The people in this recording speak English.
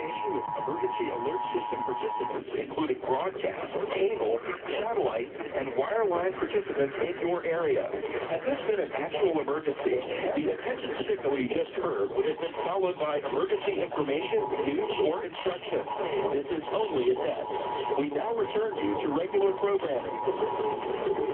communication with emergency alert system participants, including broadcast, cable, satellite, and wireline participants in your area. Had this been an actual emergency, the attention signal you just heard would have been followed by emergency information, news, or instruction. This is only a test. We now return you to regular programming.